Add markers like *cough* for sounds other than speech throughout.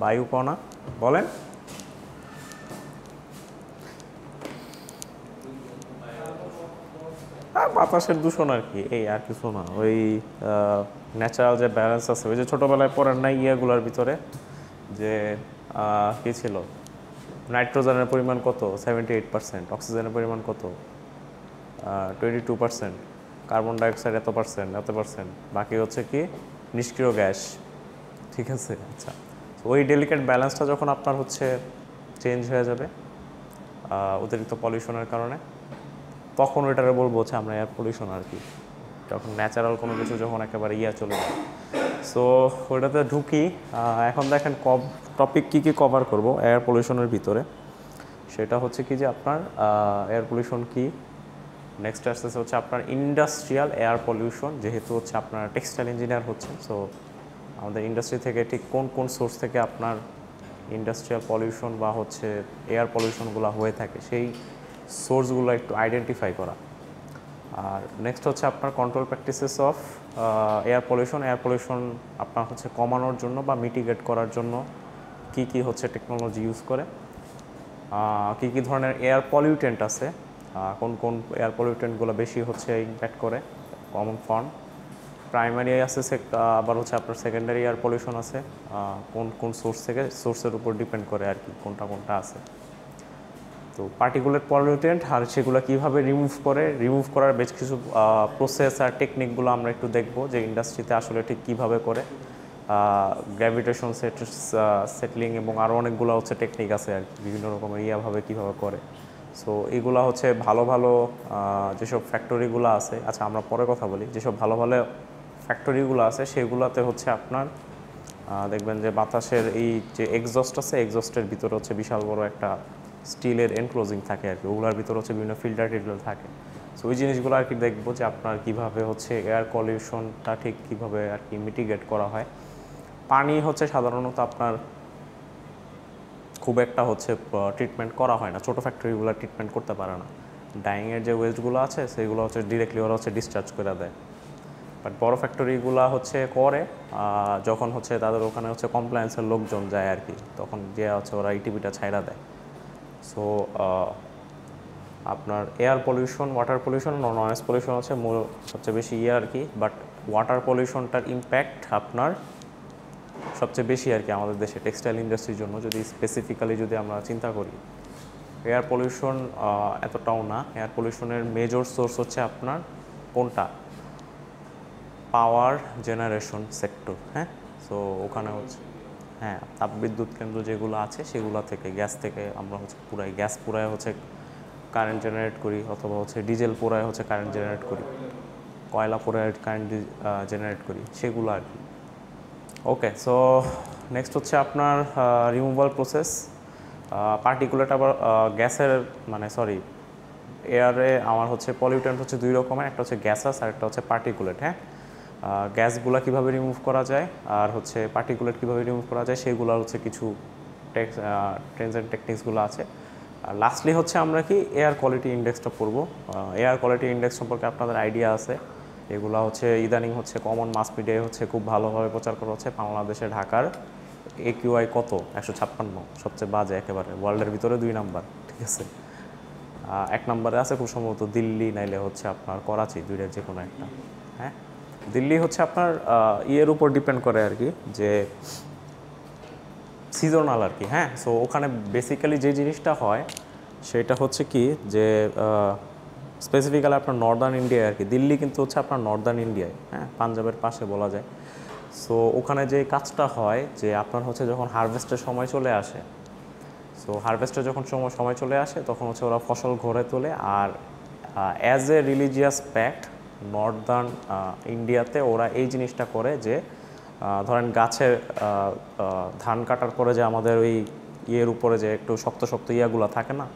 বায়ু কণা বলেন। হ্যাঁ বাতাসের দূষণ আর কি, এই আর কিছু না। ওই ন্যাচারাল যে ব্যালেন্স আছে, ওই যে ছোটোবেলায় পড়েন না ইয়েগুলোর ভিতরে, যে কি ছিল? নাইট্রোজেনের পরিমাণ কত? সেভেন্টি এইট পার্সেন্ট অক্সিজেনের পরিমাণ কত? Twenty two percent carbon dioxide এত পার্সেন্ট এত পার্সেন্ট বাকি হচ্ছে কি? নিষ্ক্রিয় গ্যাস। ঠিক আছে? আচ্ছা। ওই ডেলিকেট ব্যালেন্সটা যখন আপনার হচ্ছে চেঞ্জ হয়ে যাবে অতিরিক্ত পলিউশনের কারণে, তখন ওইটারে বলব হচ্ছে আমরা এয়ার পলিউশন আর কি। যখন ন্যাচারাল কোনো কিছু যখন একেবারে ইয়া চলে যায়। সো ওইটাতে ঢুকি এখন দেখেন কব টপিক কী কী কভার করব এয়ার পলিউশনের ভিতরে? সেটা হচ্ছে কি যে আপনার এয়ার পলিউশন কি? নেক্সট আসতেছে হচ্ছে আপনার ইন্ডাস্ট্রিয়াল এয়ার পলিউশন যেহেতু হচ্ছে আপনার টেক্সটাইল ইঞ্জিনিয়ার হচ্ছে। সো আমাদের ইন্ডাস্ট্রি থেকে ঠিক কোন কোন সোর্স থেকে আপনার ইন্ডাস্ট্রিয়াল পলিউশন বা হচ্ছে এয়ার পলিউশনগুলো হয়ে থাকে, সেই সোর্সগুলো একটু আইডেন্টিফাই করা। আর নেক্সট হচ্ছে আপনার control practices of air pollution air pollution আপনার হচ্ছে কমানোর জন্য বা মিটিগেট করার জন্য কি কি হচ্ছে টেকনোলজি ইউজ করে। কি কি ধরনের এয়ার পলিউটেন্ট আছে কোন কোন এয়ার পলিউটেন্টগুলো বেশি হচ্ছে ইম্প্যাক্ট করে কমন ফর্ম প্রাইমারি আছে আবার হচ্ছে আপনার সেকেন্ডারি এয়ার পলিউশন আছে। কোন কোন সোর্স থেকে সোর্সের উপর ডিপেন্ড করে আর কি, কোনটা কোনটা আছে। তো পার্টিকুলার পলিউটেন্ট আর সেগুলো কীভাবে রিমুভ করে রিমুভ করার বেশ কিছু প্রসেস আর টেকনিকগুলো আমরা একটু দেখব যে ইন্ডাস্ট্রিতে আসলে ঠিক কীভাবে করে। গ্র্যাভিটেশন সেট সেটলিং এবং আরও অনেকগুলো হচ্ছে টেকনিক আছে আর কি, বিভিন্ন রকমের ইয়াভাবে কীভাবে করে। সো এগুলা হচ্ছে ভালো ভালো যেসব ফ্যাক্টরিগুলো আছে আচ্ছা আমরা পরে কথা বলি, যেসব ভালো ভালো ফ্যাক্টরিগুলো আছে, সেগুলোতে হচ্ছে আপনার দেখবেন যে বাতাসের এই যে এক্সস্ট আছে এক্সস্টের ভিতরে হচ্ছে বিশাল বড় একটা স্টিলের এনক্লোজিং থাকে আর কি। ওগুলোর ভিতরে হচ্ছে বিভিন্ন ফিল্টার টিল্টার থাকে। সো ওই জিনিসগুলো আর কি দেখব যে আপনার কীভাবে হচ্ছে এয়ার পলিউশনটা ঠিক কীভাবে আর কি মিটিগেট করা হয়। পানি হচ্ছে সাধারণত আপনার খুব একটা হচ্ছে ট্রিটমেন্ট করা হয় না। ছোটো ফ্যাক্টরিগুলো ট্রিটমেন্ট করতে পারে না। ডাইংয়ের যে ওয়েস্টগুলো আছে, সেগুলো হচ্ছে ডিরেক্টলি ওরা হচ্ছে ডিসচার্জ করে দেয়। বাট বড় ফ্যাক্টরিগুলো হচ্ছে করে যখন হচ্ছে তাদের ওখানে হচ্ছে কমপ্লায়েন্সের লোকজন যায় আর কি, তখন যে হচ্ছে ওরা ইটিভিটা ছাইড়া দেয়। সো আপনার air pollution water pollution noise pollution হচ্ছে মূল সবচেয়ে বেশি ইয়ে আর কি বাট ওয়াটার পলিউশনটার ইম্প্যাক্ট আপনার সবচেয়ে বেশি আর কি আমাদের দেশে টেক্সটাইল ইন্ডাস্ট্রির জন্য, যদি স্পেসিফিক্যালি যদি আমরা চিন্তা করি। এয়ার পলিউশন এতটাও না এয়ার পলিউশনের মেজর সোর্স হচ্ছে আপনার কোনটা? পাওয়ার জেনারেশন সেক্টর হ্যাঁ? সো ওখানে হচ্ছে হ্যাঁ তাপবিদ্যুৎ কেন্দ্র যেগুলো আছে, সেগুলো থেকে, গ্যাস থেকে আমরা হচ্ছে পুরাই, গ্যাস পুরায় হচ্ছে কারেন্ট জেনারেট করি, অথবা হচ্ছে ডিজেল পুরায় হচ্ছে কারেন্ট জেনারেট করি, কয়লা পুরায় কারেন্ট জেনারেট করি, সেগুলো আর কি। ওকে সো নেক্সট হচ্ছে আপনার রিমুভাল প্রসেস পার্টিকুলেট আবার গ্যাসের মানে সরি এয়ারে আমার হচ্ছে পলিউটেন্ট হচ্ছে দুই রকমের, একটা হচ্ছে গ্যাসাস আর একটা হচ্ছে পার্টিকুলেট হ্যাঁ? গ্যাসগুলো কীভাবে রিমুভ করা যায় আর হচ্ছে পার্টিকুলেট কীভাবে রিমুভ করা যায় সেগুলো হচ্ছে কিছু ট্রেন্স অ্যান্ড টেকনিক্সগুলো আছে। আর লাস্টলি হচ্ছে আমরা কি এয়ার কোয়ালিটি ইন্ডেক্সটা পড়ব। এয়ার কোয়ালিটি ইন্ডেক্স সম্পর্কে আপনাদের আইডিয়া আছে। এগুলো হচ্ছে ইদানিং হচ্ছে কমন মাস মিডিয়ায় হচ্ছে খুব ভালোভাবে প্রচার করা হচ্ছে। বাংলাদেশে ঢাকার এ একিউআই কত? একশো ছাপ্পান্ন। সবচেয়ে বাজে একেবারে। ওয়ার্ল্ডের ভিতরে দুই নাম্বার, ঠিক আছে? এক নম্বরে আছে খুব সম্ভবত দিল্লি, নাইলে হচ্ছে আপনার করাচি, দুইটার যে কোনো একটা। হ্যাঁ? দিল্লি হচ্ছে আপনার ইয়ের উপর ডিপেন্ড করে আর কি, যে সিজনাল আর কি হ্যাঁ? সো ওখানে বেসিক্যালি যে জিনিসটা হয়, সেটা হচ্ছে কি যে স্পেসিফিক্যালি আপনার নর্দার্ন ইন্ডিয়ায় আর কি, দিল্লি কিন্তু হচ্ছে আপনার নর্দার্ন ইন্ডিয়ায় হ্যাঁ? পাঞ্জাবের পাশে বলা যায়। সো ওখানে যে কাজটা হয়, যে আপনার হচ্ছে যখন হারভেস্টের সময় চলে আসে সো হারভেস্টের যখন সময় সময় চলে আসে, তখন হচ্ছে ওরা ফসল ঘরে তোলে আর as a religious pact northern ইন্ডিয়াতে ওরা এই জিনিসটা করে যে ধরেন গাছের ধান কাটার পরে যে আমাদের ওই ইয়ের উপরে যে একটু শক্ত শক্ত ইয়াগুলো থাকে না,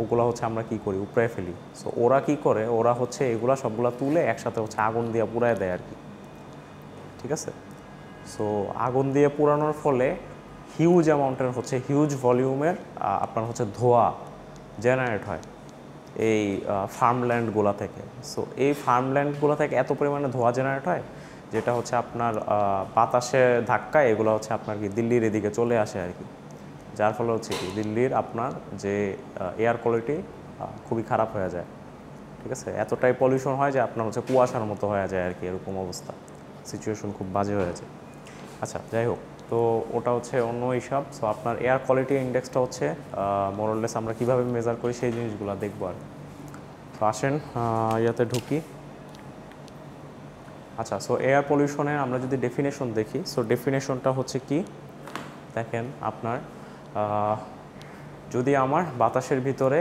ওগুলো হচ্ছে আমরা কি করি? উপড়ে ফেলি। সো ওরা কি করে? ওরা হচ্ছে এগুলা সবগুলা তুলে একসাথে হচ্ছে আগুন দিয়ে পুড়ায় দেয় আর কি। ঠিক আছে? সো আগুন দিয়ে পুরানোর ফলে হিউজ অ্যামাউন্টের হচ্ছে হিউজ ভলিউমের আপনার হচ্ছে ধোয়া জেনারেট হয়। এই ফার্মল্যান্ডগুলো থেকে। সো এই ফার্মল্যান্ডগুলো থেকে এত পরিমাণে ধোয়া জেনারেট হয়, যেটা হচ্ছে আপনার বাতাসে ধাক্কায় এগুলো হচ্ছে আপনার কি দিল্লির এদিকে চলে আসে আর কি। যার ফলে হচ্ছে কি দিল্লির আপনার যে এয়ার কোয়ালিটি খুবই খারাপ হয়ে যায়। ঠিক আছে? এতটাই পলিউশন হয় যে আপনার হচ্ছে কুয়াশার মতো হয়ে যায় আর কি, এরকম অবস্থা। সিচুয়েশন খুব বাজে হয়ে যায়। আচ্ছা যাই হোক। তো ওটা হচ্ছে অন্য হিসাব। সো আপনার এয়ার কোয়ালিটি ইন্ডেক্সটা হচ্ছে মোরললেস আমরা কীভাবে মেজার করি সেই জিনিসগুলো দেখব আর তো আসেন ইয়াতে ঢুকি। আচ্ছা সো এয়ার পলিউশনের আমরা যদি ডেফিনেশন দেখি সো ডেফিনেশনটা হচ্ছে কি? দেখেন, আপনার যদি আমার বাতাসের ভিতরে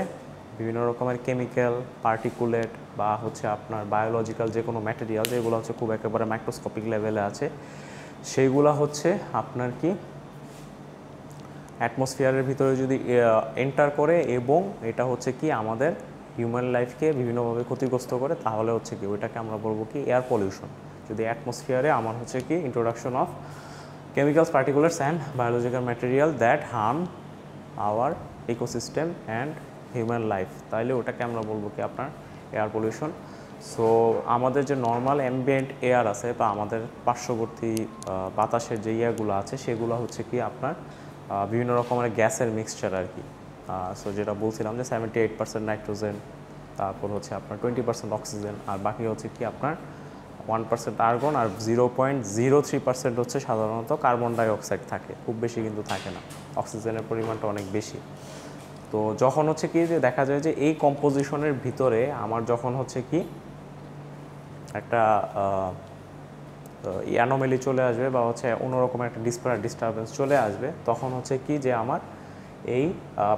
বিভিন্ন রকমের কেমিক্যাল পার্টিকুলেট বা হচ্ছে আপনার বায়োলজিক্যাল যে কোনো ম্যাটেরিয়াল যেগুলো হচ্ছে খুব একেবারে মাইক্রোস্কোপিক লেভেলে আছে সেইগুলা হচ্ছে আপনার কি অ্যাটমসফিয়ারের ভিতরে যদি এন্টার করে এবং এটা হচ্ছে কি আমাদের হিউম্যান লাইফকে বিভিন্নভাবে ক্ষতিগ্রস্ত করে, তাহলে হচ্ছে কি ওইটাকে আমরা বলব কি এয়ার পলিউশন যদি অ্যাটমসফিয়ারে আমার হচ্ছে কি introduction of chemicals particulates and biological material that harm our ecosystem and human life তাইলে ওটাকে আমরা বলব কি আপনার এয়ার পলিউশন সো আমাদের যে নর্মাল অ্যাম্বিয়েন্ট এয়ার আছে বা আমাদের পার্শ্ববর্তী বাতাসের যে ইয়াগুলো আছে, সেগুলো হচ্ছে কি আপনার বিভিন্ন রকমের গ্যাসের মিক্সচার আর কি। সো যেটা বলছিলাম যে সেভেন্টি এইট পার্সেন্ট নাইট্রোজেন তারপর হচ্ছে আপনার টোয়েন্টি পার্সেন্ট অক্সিজেন আর বাকি হচ্ছে কি আপনার ওয়ান পার্সেন্ট আর্গন আর zero point zero three percent হচ্ছে সাধারণত কার্বন ডাইঅক্সাইড থাকে। খুব বেশি কিন্তু থাকে না। অক্সিজেনের পরিমাণটা অনেক বেশি। তো যখন হচ্ছে কি যে দেখা যায় যে এই কম্পোজিশনের ভিতরে আমার যখন হচ্ছে কি একটা অ্যানোমেলি চলে আসবে বা হচ্ছে অন্যরকম একটা ডিসপার ডিস্টারবেন্স চলে আসবে। তখন হচ্ছে কি যে আমার এই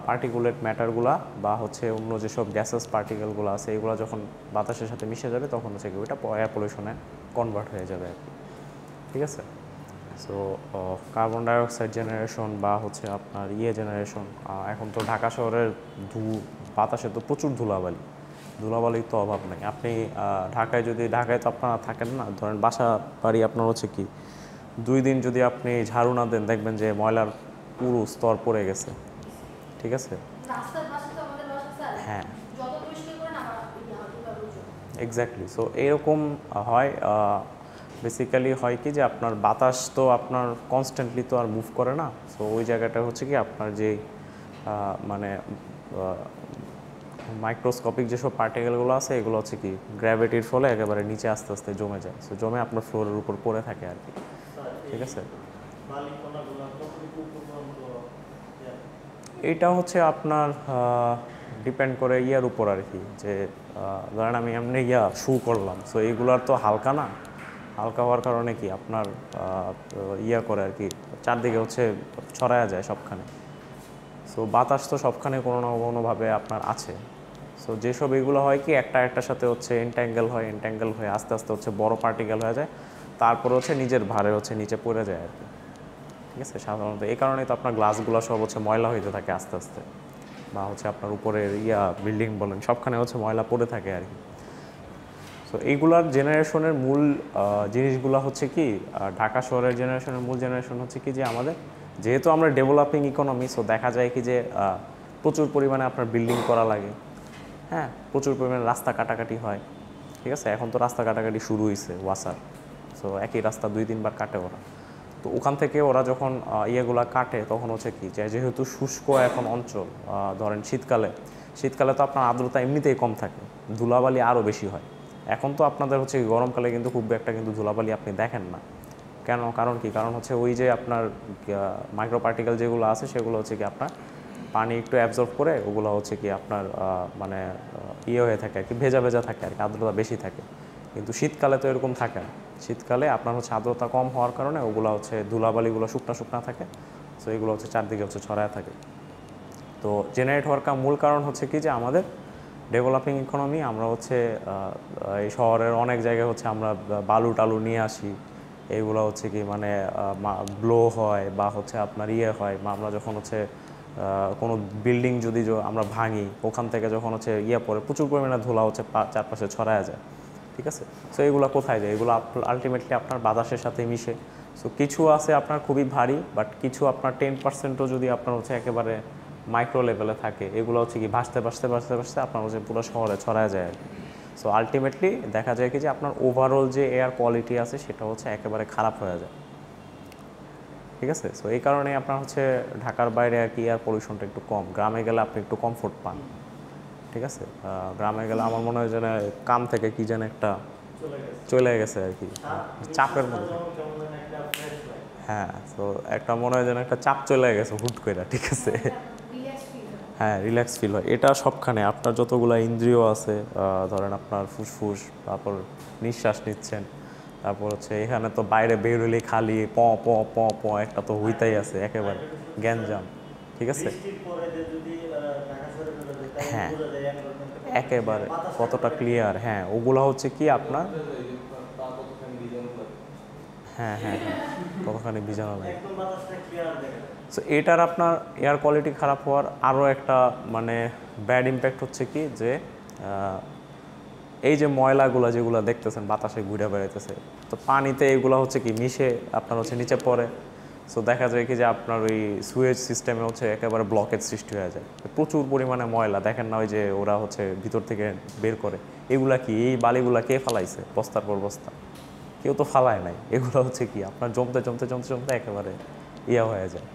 পার্টিকুলেট ম্যাটারগুলা বা হচ্ছে অন্য যেসব গ্যাসেস পার্টিকেলগুলো আছে, এগুলো যখন বাতাসের সাথে মিশে যাবে, তখন হচ্ছে কি ওইটা এয়ার পলিউশনে কনভার্ট হয়ে যাবে আর কি। ঠিক আছে? সো কার্বন ডাইঅক্সাইড জেনারেশন বা হচ্ছে আপনার ইয়ে জেনারেশন এখন তো ঢাকা শহরের ধু, বাতাসে তো প্রচুর ধুলাবালি। ধুলাবালির তো অভাব নেই। আপনি ঢাকায় যদি ঢাকায় তো আপনারা থাকেন না ধরেন বাসা বাড়ি আপনার হচ্ছে কি দুই দিন যদি আপনি ঝাড়ু না দেন দেখবেন যে ময়লার পুরো স্তর পড়ে গেছে। ঠিক আছে? হ্যাঁ। এক্স্যাক্টলি সো এরকম হয় বেসিক্যালি হয় কি যে আপনার বাতাস তো আপনার কনস্ট্যান্টলি তো আর মুভ করে না। সো ওই জায়গাটা হচ্ছে কি আপনার যে মানে মাইক্রোস্কোপিক যেসব পার্টিকেলগুলো আছে, এগুলো হচ্ছে কি গ্র্যাভিটির ফলে একেবারে নিচে আস্তে আস্তে জমে যায়। সো জমে আপনার ফ্লোরের উপর পড়ে থাকে আর কি। ঠিক আছে? এইটা হচ্ছে আপনার ডিপেন্ড করে ইয়ার উপর আর কি, যে ধরেন আমি এমনি ইয়া শু করলাম। সো এইগুলার তো হালকা না। হালকা হওয়ার কারণে কি আপনার ইয়া করে আর কি, চারদিকে হচ্ছে ছড়ায়া যায় সবখানে। সো বাতাস তো সবখানে কোনো না কোনোভাবে আপনার আছে। সো যেসব এগুলো হয় কি, একটা একটার সাথে হচ্ছে এন্ট্যাঙ্গেল হয় এন্ট্যাঙ্গেল হয়ে আস্তে আস্তে হচ্ছে বড় পার্টিকেল হয়ে যায়। তারপর হচ্ছে নিজের ভারে হচ্ছে নিচে পড়ে যায় আর কি। ঠিক আছে? সাধারণত এই কারণেই তো আপনার গ্লাসগুলো সব হচ্ছে ময়লা হইতে থাকে আস্তে আস্তে। বা হচ্ছে আপনার উপরের ইয়া বিল্ডিং বলেন, সবখানে হচ্ছে ময়লা পড়ে থাকে আর কি। সো এইগুলার জেনারেশনের মূল জিনিসগুলো হচ্ছে কি ঢাকা শহরের জেনারেশনের মূল জেনারেশন হচ্ছে কি যে আমাদের, যেহেতু আমরা ডেভেলপিং ইকোনমি সো দেখা যায় কি যে প্রচুর পরিমাণে আপনার বিল্ডিং করা লাগে। হ্যাঁ। প্রচুর পরিমাণে রাস্তা কাটাকাটি হয়। ঠিক আছে? এখন তো রাস্তা কাটাকাটি শুরু হয়েছে ওয়াসার। সো একই রাস্তা দুই, তিনবার কাটে ওরা। তো ওখান থেকে ওরা যখন ইয়েগুলা কাটে, তখন হচ্ছে কি যে, যেহেতু শুষ্ক এখন অঞ্চল ধরেন শীতকালে শীতকালে তো আপনার আর্দ্রতা এমনিতেই কম থাকে। ধুলাবালি আরও বেশি হয়। এখন তো আপনাদের হচ্ছে গরমকালে কিন্তু খুব একটা কিন্তু ধুলাবালি আপনি দেখেন না। কেন? কারণ কি? কারণ হচ্ছে ওই যে আপনার মাইক্রো পার্টিকেল যেগুলো আছে, সেগুলো হচ্ছে কি আপনার পানি একটু অ্যাবজর্ব করে ওগুলো হচ্ছে কি আপনার মানে ইয়ে হয়ে থাকে আর কি, ভেজা ভেজা থাকে আর কি, আর্দ্রতা বেশি থাকে। কিন্তু শীতকালে তো এরকম থাকে না। শীতকালে আপনার হচ্ছে আর্দ্রতা কম হওয়ার কারণে ওগুলো হচ্ছে ধুলাবালিগুলো শুকনা শুকনা থাকে। সো এগুলো হচ্ছে চারদিকে হচ্ছে ছড়ায় থাকে। তো জেনারেট হওয়ার মূল কারণ হচ্ছে কি যে আমাদের ডেভেলপিং ইকোনমি আমরা হচ্ছে এই শহরের অনেক জায়গায় হচ্ছে আমরা বালু টালু নিয়ে আসি। এইগুলো হচ্ছে কি মানে ব্লো হয় বা হচ্ছে আপনার ইয়ে হয়। বা আমরা যখন হচ্ছে কোনো বিল্ডিং যদি আমরা ভাঙি, ওখান থেকে যখন হচ্ছে ইয়ে পড়ে প্রচুর পরিমাণে ধুলা হচ্ছে চারপাশে ছড়ায় যায়, ঠিক আছে? সো এগুলো কোথায় যায়? এগুলো আলটিমেটলি আপনার বাতাসের সাথে মিশে। সো কিছু আছে আপনার খুবই ভারী বাট কিছু আপনার টেন পার্সেন্টও যদি আপনার হচ্ছে একেবারে মাইক্রো লেভেলে থাকে, এগুলো হচ্ছে কি ভাসতে ভাসতে ভাসতে ভাসতে আপনার হচ্ছে পুরো শহরে ছড়ায় যায় আর কি। সো আলটিমেটলি দেখা যায় কি যে আপনার ওভারঅল যে এয়ার কোয়ালিটি আছে, সেটা হচ্ছে একেবারে খারাপ হয়ে যায়। ঠিক আছে? সো এই কারণে আপনার হচ্ছে ঢাকার বাইরে আর কি এয়ার পলিউশনটা একটু কম। গ্রামে গেলে আপনি একটু কমফোর্ট পান। ঠিক আছে? গ্রামে গেলে আমার মনে হয় যেন কাম থেকে কি যেন একটা চলে গেছে আর কি। চাপের মধ্যে। হ্যাঁ তো একটা মনে হয় যেন একটা চাপ চলে গেছে হুট করে, ঠিক আছে? হ্যাঁ রিল্যাক্স ফিল হয়। এটা সবখানে। আপনার যতগুলো ইন্দ্রিয় আছে ধরেন আপনার ফুসফুস, তারপর নিঃশ্বাস নিচ্ছেন তারপর হচ্ছে এখানে তো বাইরে বের হলে খালি প প প প, একটা তো হইতাই আছে একেবারে, গ্যাঞ্জাম, ঠিক আছে হ্যাঁ। একেবারে, কতটা ক্লিয়ার হ্যাঁ ওগুলো হচ্ছে কি আপনার হ্যাঁ হ্যাঁ হ্যাঁ কতখানি বিজানো লাগে সো এটার আপনার এয়ার কোয়ালিটি খারাপ হওয়ার আরও একটা মানে ব্যাড ইম্প্যাক্ট হচ্ছে কি যে এই যে ময়লাগুলো যেগুলো দেখতেছেন, বাতাসে ঘুরে বেড়াইতেছে, তো পানিতে এগুলো হচ্ছে কি মিশে আপনার হচ্ছে নিচে পড়ে। সো দেখা যায় কি যে আপনার ওই সুয়েজ সিস্টেমে হচ্ছে একেবারে ব্লকেজ সৃষ্টি হয়ে যায়। প্রচুর পরিমাণে ময়লা, দেখেন না ওই যে ওরা হচ্ছে ভিতর থেকে বের করে। এগুলা কি, এই বালিগুলা কে ফালাইছে বস্তার পর বস্তা? কেউ তো ফালায় নাই। এগুলো হচ্ছে কি, আপনার জমতে জমতে জমতে জমতে একেবারে ইয়া হয়ে যায়।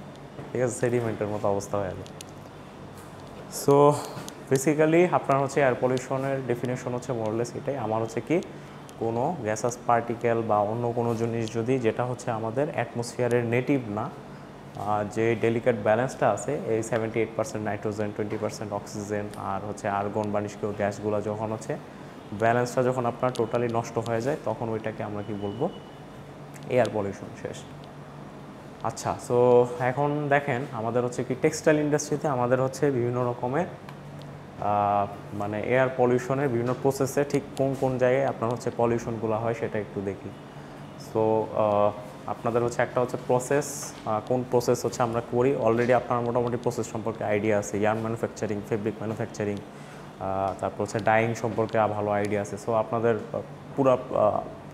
ঠিক আছে সেডিমেন্টের মতো অবস্থা হয়ে যায়। সো বেসিক্যালি আপনার হচ্ছে এয়ার পলিউশনের ডেফিনেশন হচ্ছে মোরলেস এটাই। আমার হচ্ছে কি, কোনো গ্যাসাস পার্টিকেল বা অন্য কোনো জিনিস যদি যেটা হচ্ছে আমাদের অ্যাটমসফিয়ারের নেটিভ না যে ডেলিকেট ব্যালেন্সটা আছে, এই seventy eight percent nitrogen twenty percent oxygen আর হচ্ছে আর্গন বা নিষ্ক্রিয় গ্যাসগুলো যখন হচ্ছে ব্যালেন্সটা যখন আপনার টোটালি নষ্ট হয়ে যায়, তখন ওইটাকে আমরা কি বলব? এয়ার পলিউশন শেষ। আচ্ছা সো এখন দেখেন, আমাদের হচ্ছে কি টেক্সটাইল ইন্ডাস্ট্রিতে আমাদের হচ্ছে বিভিন্ন রকমের মানে এয়ার পলিউশনের বিভিন্ন প্রসেসে ঠিক কোন কোন জায়গায় আপনার হচ্ছে পলিউশনগুলো হয় সেটা একটু দেখি। সো আপনাদের হচ্ছে একটা হচ্ছে প্রসেস কোন প্রসেস হচ্ছে আমরা করি। অলরেডি আপনার মোটামুটি প্রসেস সম্পর্কে আইডিয়া আছে। ইয়ার্ন ম্যানুফ্যাকচারিং ফেব্রিক ম্যানুফ্যাকচারিং তারপর হচ্ছে ডাইং সম্পর্কে ভালো আইডিয়া আছে। সো আপনাদের পুরো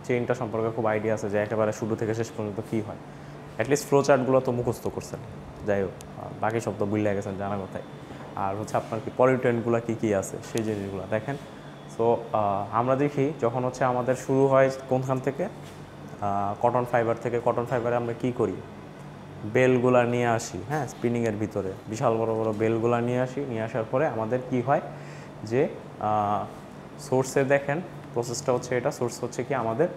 চেইনটা সম্পর্কে খুব আইডিয়া আছে যে একেবারে শুরু থেকে শেষ পর্যন্ত কী হয়। অ্যাটলিস্ট ফ্লো চার্টগুলো তো মুখস্থ করছেন। যাই হোক বাকি শব্দ বুঝলে গেছেন জানা কথায়। আর হচ্ছে আপনার কি পলিউটেন্টগুলো কী কী আছে, সেই জিনিসগুলো দেখেন। সো আমরা দেখি যখন হচ্ছে আমাদের শুরু হয় কোনখান থেকে কটন ফাইবার থেকে কটন ফাইবারে আমরা কি করি? বেলগুলা নিয়ে আসি হ্যাঁ স্পিনিংয়ের ভিতরে। বিশাল বড় বড় বেলগুলা নিয়ে আসি, নিয়ে আসার পরে আমাদের কি হয় যে সোর্সে দেখেন প্রসেসটা হচ্ছে এটা সোর্স হচ্ছে কি আমাদের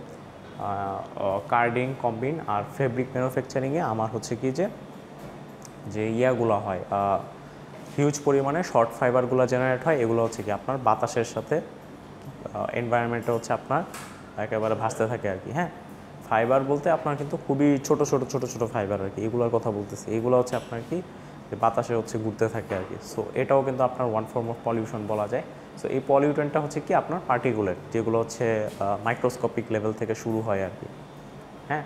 কার্ডিং কম্বিন আর ফেব্রিক ম্যানুফ্যাকচারিংয়ে আমার হচ্ছে কি যে যে ইয়াগুলো হয় হিউজ পরিমাণে শর্ট ফাইবারগুলো জেনারেট হয়, এগুলো হচ্ছে কি আপনার বাতাসের সাথে এনভায়রনমেন্টে হচ্ছে আপনার একেবারে ভাসতে থাকে আর কি হ্যাঁ? ফাইবার বলতে আপনার কিন্তু খুবই ছোট ছোট ছোট ছোট ফাইবার আর কি, এগুলোর কথা বলতেছি। এগুলো হচ্ছে আপনার কি বাতাসে হচ্ছে ঘুরতে থাকে আর কি। সো এটাও কিন্তু আপনার ওয়ান ফর্ম অফ পলিউশন বলা যায়। সো এই পলিউটেন্টটা হচ্ছে কি আপনার পার্টিকুলেট যেগুলো হচ্ছে মাইক্রোস্কোপিক লেভেল থেকে শুরু হয় আর কি হ্যাঁ?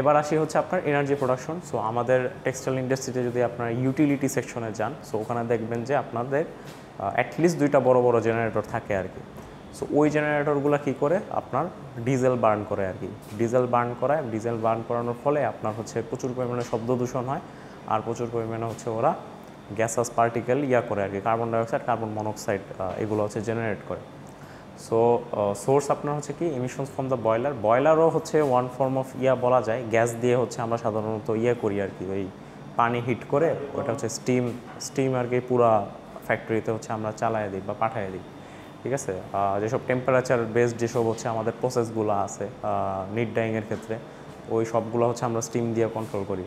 এবার আসি হচ্ছে আপনার এনার্জি প্রোডাকশন সো আমাদের টেক্সটাইল ইন্ডাস্ট্রিতে যদি আপনার ইউটিলিটি সেকশনে যান সো ওখানে দেখবেন যে আপনাদের অ্যাটলিস্ট দুইটা বড় বড় জেনারেটর থাকে আর কি সো ওই জেনারেটরগুলো কী করে? আপনার ডিজেল বার্ন করে আর কি ডিজেল বার্ন করায় ডিজেল বার্ন করানোর ফলে আপনার হচ্ছে প্রচুর পরিমাণে শব্দ দূষণ হয়, আর প্রচুর পরিমাণে হচ্ছে ওরা গ্যাসাস পার্টিকেল ইয়া করে আর কি কার্বন ডাইঅক্সাইড কার্বন মনোক্সাইড এগুলো হচ্ছে জেনারেট করে। সো সোর্স আপনার হচ্ছে কি? এমিশনস ফ্রম দ্য বয়লার বয়লারও হচ্ছে ওয়ান ফর্ম অফ ইয়া বলা যায়। গ্যাস দিয়ে হচ্ছে আমরা সাধারণত ইয়ে করি আর কি। ওই পানি হিট করে ওটা হচ্ছে স্টিম স্টিম আর কি পুরা ফ্যাক্টরিতে হচ্ছে আমরা চালায় দিই বা পাঠিয়ে দিই। ঠিক আছে? যেসব টেম্পারেচার বেসড যেসব হচ্ছে আমাদের প্রসেসগুলো আছে নিট ডাইংয়ের ক্ষেত্রে, ওই সবগুলো হচ্ছে আমরা স্টিম দিয়ে কন্ট্রোল করি।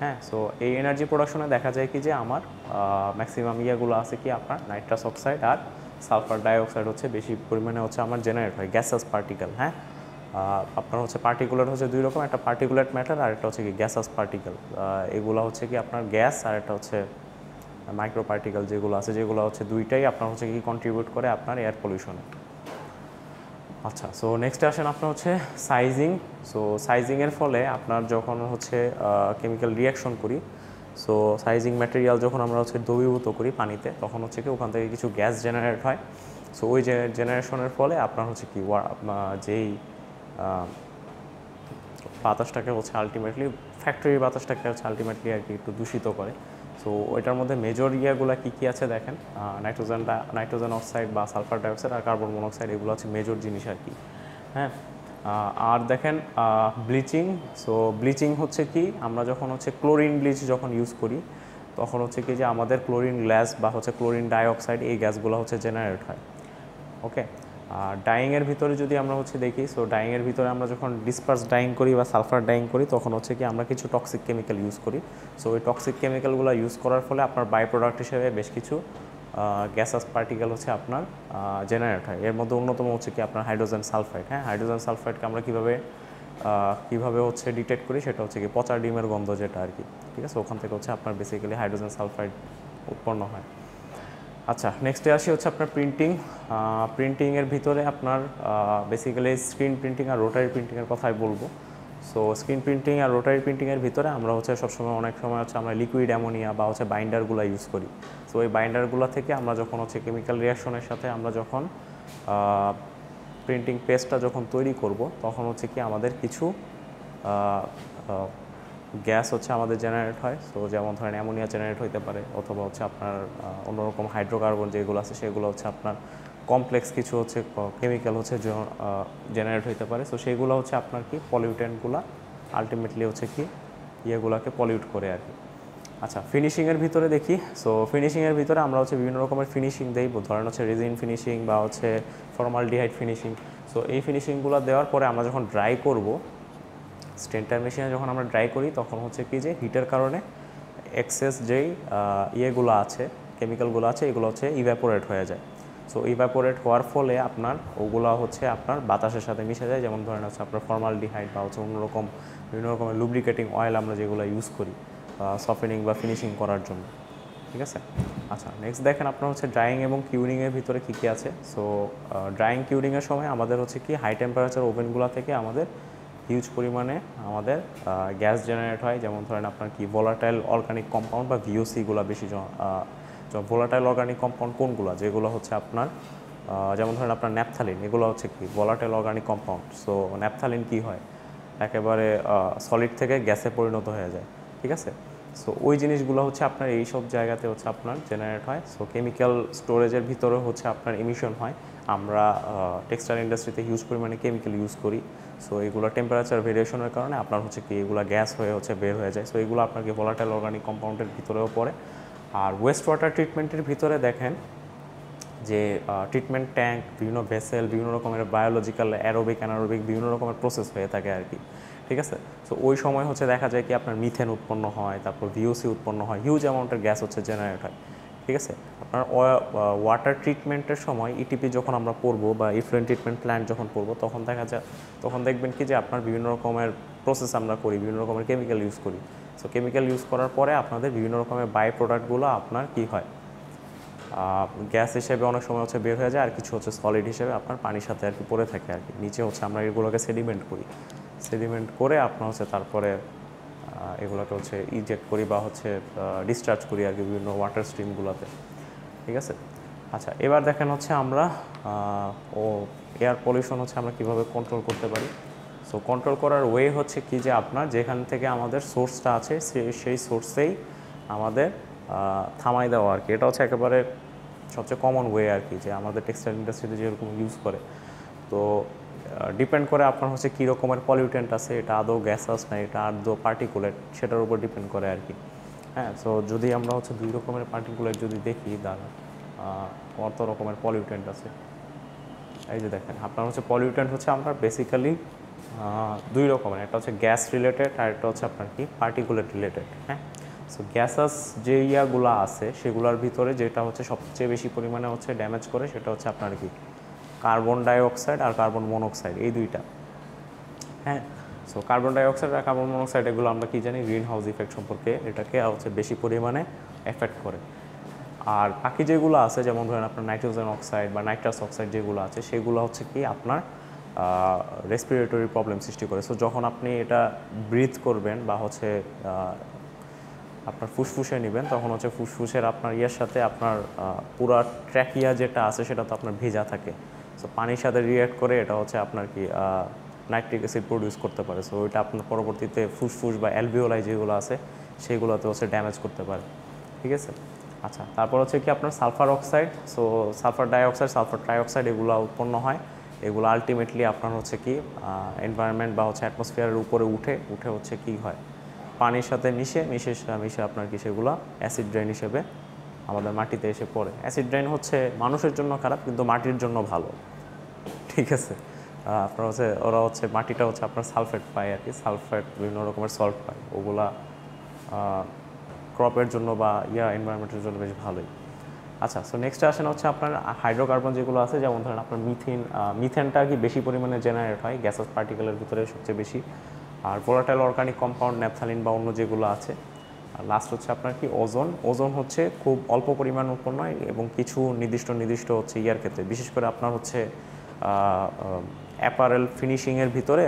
হ্যাঁ? সো এই এনার্জি প্রোডাকশনে দেখা যায় কি যে আমার ম্যাক্সিমাম ইয়েগুলো আছে কি আপনার? নাইট্রাস অক্সাইড আর সালফার ডাইঅক্সাইড হচ্ছে বেশি পরিমাণে হচ্ছে আমার জেনারেট হয় গ্যাসাস পার্টিকেল হ্যাঁ? আপনার হচ্ছে পার্টিকুলার হচ্ছে দুই রকম, একটা পার্টিকুলেট ম্যাটার আর একটা হচ্ছে কি গ্যাসাস পার্টিকেল এগুলো হচ্ছে কি আপনার গ্যাস আর একটা হচ্ছে মাইক্রো পার্টিকেল যেগুলো আছে, যেগুলো হচ্ছে দুইটাই আপনার হচ্ছে কি কন্ট্রিবিউট করে আপনার এয়ার পলিউশনে আচ্ছা সো নেক্সট আসেন আপনার হচ্ছে সাইজিং সো সাইজিংয়ের ফলে আপনার যখন হচ্ছে কেমিক্যাল রিয়াকশন করি সো সাইজিং ম্যাটেরিয়াল যখন আমরা হচ্ছে দ্রবীভূত করি পানিতে, তখন হচ্ছে কি ওখান থেকে কিছু গ্যাস জেনারেট হয়। সো ওই জেনারেশনের ফলে আপনার হচ্ছে কি যেই বাতাসটাকে হচ্ছে আলটিমেটলি ফ্যাক্টরির বাতাসটাকে হচ্ছে আলটিমেটলি আর কি একটু দূষিত করে। সো ওইটার মধ্যে মেজর ইয়েগুলো কী কী আছে দেখেন? নাইট্রোজেনটা নাইট্রোজেন অক্সাইড বা সালফার ডাইঅক্সাইড আর কার্বন মনোক্সাইড এগুলো হচ্ছে মেজর জিনিস আর কি। হ্যাঁ? আর দেখেন ব্লিচিং সো ব্লিচিং হচ্ছে কি, আমরা যখন হচ্ছে ক্লোরিন ব্লিচ যখন ইউজ করি, তখন হচ্ছে কি যে আমাদের ক্লোরিন গ্যাস বা হচ্ছে ক্লোরিন ডাইঅক্সাইড এই গ্যাসগুলো হচ্ছে জেনারেট হয় ওকে আর ডাইংয়ের ভিতরে যদি আমরা হচ্ছে দেখি সো ডাইংয়ের ভিতরে আমরা যখন ডিসপার্স ডাইং করি বা সালফার ডাইং করি, তখন হচ্ছে কি আমরা কিছু টক্সিক কেমিক্যাল ইউজ করি সো ওই টক্সিক কেমিক্যালগুলো ইউজ করার ফলে আপনার বাই প্রোডাক্ট হিসেবে বেশ কিছু গ্যাসাস পার্টিকেল হচ্ছে আপনার জেনারেট হয় এর মধ্যে অন্যতম হচ্ছে কি আপনার হাইড্রোজেন সালফাইড হ্যাঁ? হাইড্রোজেন সালফাইডকে আমরা কীভাবে কীভাবে হচ্ছে ডিটেক্ট করি সেটা হচ্ছে কি পচা ডিমের গন্ধ যেটা আর কি, ঠিক আছে? ওখান থেকে হচ্ছে আপনার বেসিক্যালি হাইড্রোজেন সালফাইড উৎপন্ন হয়। আচ্ছা নেক্সটে আসি হচ্ছে আপনার প্রিন্টিং প্রিন্টিংয়ের ভিতরে আপনার বেসিক্যালি স্ক্রিন প্রিন্টিং আর রোটারি প্রিন্টিংয়ের কথাই বলব। সো স্ক্রিন প্রিন্টিং আর রোটারি প্রিন্টিংয়ের ভিতরে আমরা হচ্ছে সবসময় অনেক সময় হচ্ছে আমরা লিকুইড অ্যামোনিয়া বা হচ্ছে বাইন্ডারগুলো ইউজ করি। সো ওই বাইন্ডারগুলো থেকে আমরা যখন হচ্ছে কেমিক্যাল রিয়াকশনের সাথে আমরা যখন প্রিন্টিং পেস্টটা যখন তৈরি করব, তখন হচ্ছে কি আমাদের কিছু গ্যাস হচ্ছে আমাদের জেনারেট হয়। সো যেমন ধরেন অ্যামোনিয়া জেনারেট হইতে পারে, অথবা হচ্ছে আপনার অন্যরকম হাইড্রোকার্বন যেগুলো আছে, সেগুলো হচ্ছে আপনার কমপ্লেক্স কিছু হচ্ছে কেমিক্যাল হচ্ছে জেনারেট হইতে পারে। সো সেইগুলো হচ্ছে আপনার কি? পলিউটেন্টগুলো আলটিমেটলি হচ্ছে কি? ইয়েগুলোকে পলিউট করে আর কি। আচ্ছা ফিনিশিংয়ের ভিতরে দেখি। সো ফিনিশিংয়ের ভিতরে আমরা হচ্ছে বিভিন্ন রকমের ফিনিশিং দেই। ধরেন হচ্ছে রেজিন ফিনিশিং বা হচ্ছে ফর্মাল ডিহাইড ফিনিশিং সো এই ফিনিশিংগুলো দেওয়ার পরে আমরা যখন ড্রাই করব স্টেন্টার মেশিনে যখন আমরা ড্রাই করি, তখন হচ্ছে কি যে হিটের কারণে এক্সেস যেই ইয়েগুলো আছে কেমিক্যালগুলো আছে, এগুলো হচ্ছে ইভ্যাপোরেট হয়ে যায়। সো ইভ্যাপোরেট হওয়ার ফলে আপনার ওগুলো হচ্ছে আপনার বাতাসের সাথে মিশে যায়। যেমন ধরেন হচ্ছে আপনার ফর্মাল ডিহাইড বা হচ্ছে অন্যরকম, বিভিন্ন রকমের লুব্রিকেটিং অয়েল আমরা যেগুলো ইউজ করি সফেনিং বা ফিনিশিং করার জন্য। ঠিক আছে? আচ্ছা নেক্সট দেখেন আপনার হচ্ছে ড্রাইং এবং কিউরিংয়ের ভিতরে কী কী আছে। সো ড্রাইং কিউরিংয়ের সময় আমাদের হচ্ছে কি হাই টেম্পারেচার ওভেনগুলো থেকে আমাদের হিউজ পরিমাণে আমাদের গ্যাস জেনারেট হয়। যেমন ধরেন আপনার কি ভোলাটাইল অর্গানিক কম্পাউন্ড বা ভিওসিগুলো বেশি ভোলাটাইল অর্গানিক কম্পাউন্ড কোনগুলো? যেগুলো হচ্ছে আপনার যেমন ধরেন আপনার ন্যাপথালিন এগুলো হচ্ছে কি? Volatile organic compound so naphthalene কি হয়? একেবারে সলিড থেকে গ্যাসে পরিণত হয়ে যায়। ঠিক আছে? সো ওই জিনিসগুলো হচ্ছে আপনার, এই সব জায়গাতে হচ্ছে আপনার জেনারেট হয়। সো কেমিক্যাল স্টোরেজের ভিতরে হচ্ছে আপনার এমিশন হয়। আমরা টেক্সটাইল ইন্ডাস্ট্রিতে হিউজ পরিমাণে কেমিক্যাল ইউজ করি। সো এগুলো টেম্পারেচার ভেরিয়েশনের কারণে আপনার হচ্ছে কি, এগুলো গ্যাস হয়ে হচ্ছে বের হয়ে যায়। সো এগুলো আপনাকে ভোলাটাইল অর্গানিক কম্পাউন্ডের ভিতরেও পড়ে। আর ওয়েস্ট ওয়াটার ট্রিটমেন্টের ভিতরে দেখেন যে ট্রিটমেন্ট ট্যাঙ্ক বিভিন্ন ভেসেল বিভিন্ন রকমের বায়োলজিক্যাল অ্যারোবিক অ্যানারোবিক বিভিন্ন রকমের প্রসেস হয়ে থাকে আর কি ঠিক আছে? সো ওই সময় হচ্ছে দেখা যায় কি আপনার মিথেন উৎপন্ন হয়, তারপর ভিওসি উৎপন্ন হয় হিউজ অ্যামাউন্টের গ্যাস হচ্ছে জেনারেট হয়, ঠিক আছে? আপনার ওয়াটার ট্রিটমেন্টের সময় ইটিপি যখন আমরা পড়ব বা ইফ্লুয়েন্ট ট্রিটমেন্ট প্ল্যান্ট যখন পড়ব তখন দেখা যায়, তখন দেখবেন কি যে আপনার বিভিন্ন রকমের প্রসেস আমরা করি, বিভিন্ন রকমের কেমিক্যাল ইউজ করি। সো কেমিক্যাল ইউজ করার পরে আপনাদের বিভিন্ন রকমের বাই প্রোডাক্টগুলো আপনার কি হয়? গ্যাস হিসেবে অনেক সময় হচ্ছে বের হয়ে যায়, আর কিছু হচ্ছে সলিড হিসেবে আপনার পানির সাথে আর কি পড়ে থাকে আর কি। নিচে হচ্ছে আমরা এগুলোকে সেডিমেন্ট করি। সেডিমেন্ট করে আপনার হচ্ছে তারপরে এগুলোকে হচ্ছে ইজেক্ট করি বা হচ্ছে ডিসচার্জ করি আর কি বিভিন্ন ওয়াটার স্ট্রিমগুলোতে ঠিক আছে? আচ্ছা এবার দেখেন হচ্ছে আমরা ও এয়ার পলিউশন হচ্ছে আমরা কীভাবে কন্ট্রোল করতে পারি? সো কন্ট্রোল করার ওয়ে হচ্ছে কি যে আপনার যেখান থেকে আমাদের সোর্সটা আছে সেই সোর্সেই আমাদের থামাই দেওয়া আর কি। এটা হচ্ছে একেবারে সবচেয়ে কমন ওয়ে আর কি, যে আমাদের টেক্সটাইল ইন্ডাস্ট্রিতে যেরকম ইউজ করে। তো ডিপেন্ড করে আপনার হচ্ছে কী রকমের পলিউটেন্ট আছে, এটা আদৌ গ্যাসাস না, এটা আদৌ পার্টিকুলেট সেটার উপর ডিপেন্ড করে আর কি। হ্যাঁ সো যদি আমরা হচ্ছে দুই রকমের পার্টিকুলেট যদি দেখি দাঁড়া কত রকমের পলিউটেন্ট আছে? এই যে দেখেন, আপনার হচ্ছে পলিউটেন্ট হচ্ছে আমরা বেসিক্যালি দুই রকমের, একটা হচ্ছে গ্যাস রিলেটেড আর একটা হচ্ছে আপনার কি পার্টিকুলেট রিলেটেড হ্যাঁ? সো গ্যাসাস যে ইয়াগুলো আছে, সেগুলোর ভিতরে যেটা হচ্ছে সবচেয়ে বেশি পরিমাণে হচ্ছে ড্যামেজ করে, সেটা হচ্ছে আপনার কি কার্বন ডাইঅক্সাইড আর কার্বন মনোক্সাইড এই দুইটা হ্যাঁ? সো কার্বন ডাইঅক্সাইড আর কার্বন মনোক্সাইড এগুলো আমরা কি জানি গ্রিন হাউস ইফেক্ট সম্পর্কে এটাকে হচ্ছে বেশি পরিমাণে এফেক্ট করে। আর বাকি যেগুলো আছে, যেমন ধরেন আপনার নাইট্রোজেন অক্সাইড বা নাইট্রাস অক্সাইড যেগুলো আছে, সেগুলো হচ্ছে কি আপনার রেসপিরেটরি প্রবলেম সৃষ্টি করে। সো যখন আপনি এটা ব্রিথ করবেন বা হচ্ছে আপনার ফুসফুসে নেবেন, তখন হচ্ছে ফুসফুসের আপনার ইয়ের সাথে আপনার পুরা ট্র্যাকিয়া যেটা আছে, সেটা তো আপনার ভেজা থাকে। সো পানির সাথে রিয়াক্ট করে এটা হচ্ছে আপনার কি নাইট্রিক অ্যাসিড প্রডিউস করতে পারে। সো ওইটা আপনার পরবর্তীতে ফুসফুস বা অ্যালভিওলাই যেগুলো আছে, সেগুলোতে হচ্ছে ড্যামেজ করতে পারে। ঠিক আছে? আচ্ছা তারপর হচ্ছে কি আপনার sulphur oxide so sulphur dioxide sulphur trioxide এগুলো উৎপন্ন হয়। এগুলো আলটিমেটলি আপনার হচ্ছে কি এনভায়রনমেন্ট বা হচ্ছে অ্যাটমসফিয়ারের উপরে উঠে উঠে হচ্ছে কি হয়? পানির সাথে মিশে মিশে মিশে আপনার কি সেগুলো অ্যাসিড ড্রেন হিসেবে আমাদের মাটিতে এসে পড়ে। অ্যাসিড ড্রেন হচ্ছে মানুষের জন্য খারাপ, কিন্তু মাটির জন্য ভালো। ঠিক আছে? আপনার হচ্ছে, ওরা হচ্ছে মাটিটা হচ্ছে আপনার সালফেট পায় আর কি। সালফেট বিভিন্ন রকমের সল্ট পায়। ওগুলা ক্রপের জন্য বা ইয়া এনভায়রনমেন্টের জন্য বেশ ভালোই। আচ্ছা সো নেক্সট আসেন হচ্ছে আপনার হাইড্রোকার্বন যেগুলো আছে, যেমন ধরেন আপনার মিথিন মিথেনটা কি বেশি পরিমাণে জেনারেট হয়? গ্যাসাস পার্টিকেলের ভিতরে সবচেয়ে বেশি। আর ভোলাটাইল অর্গানিক কম্পাউন্ড ন্যাপথালিন বা অন্য যেগুলো আছে। আর লাস্ট হচ্ছে আপনার কি? ওজন ওজন হচ্ছে খুব অল্প পরিমাণ উৎপন্ন হয় এবং কিছু নির্দিষ্ট নির্দিষ্ট হচ্ছে ইয়ার ক্ষেত্রে। বিশেষ করে আপনার হচ্ছে অ্যাপারেল ফিনিশিংয়ের ভিতরে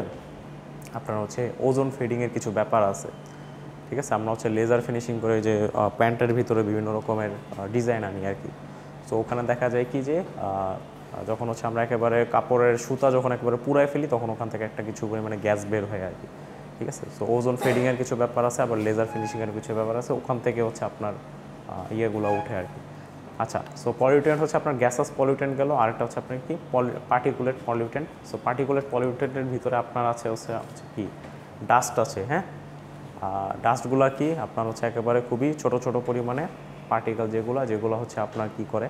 আপনার হচ্ছে ওজন ফিডিংয়ের কিছু ব্যাপার আছে। ঠিক আছে? আমরা হচ্ছে লেজার ফিনিশিং করে যে প্যান্টের ভিতরে বিভিন্ন রকমের ডিজাইন আনি আর কি। তো ওখানে দেখা যায় কি যে যখন হচ্ছে আমরা একেবারে কাপড়ের সুতা যখন একেবারে পুরাই ফেলি, তখন ওখান থেকে একটা কিছু পরিমাণে গ্যাস বের হয় আর কি। ঠিক আছে? সো ওজন ফেডিংয়ের কিছু ব্যাপার আছে, আবার লেজার ফিনিশিংয়ের কিছু ব্যাপার আছে, ওখান থেকে হচ্ছে আপনার ইয়েগুলো উঠে আর কি। আচ্ছা সো পলিউটেন্ট হচ্ছে আপনার গ্যাসাস পলিউটেন্ট গেল, আরেকটা হচ্ছে আপনার কি? পার্টিকুলেট পলিউটেন্ট সো পার্টিকুলেট পলিউটেন্টের ভিতরে আপনার আছে হচ্ছে কি? ডাস্ট আছে হ্যাঁ? ডাস্টগুলো কি? আপনার হচ্ছে একেবারে খুবই ছোট ছোট পরিমাণে পার্টিকেল যেগুলো যেগুলো হচ্ছে আপনার কি করে?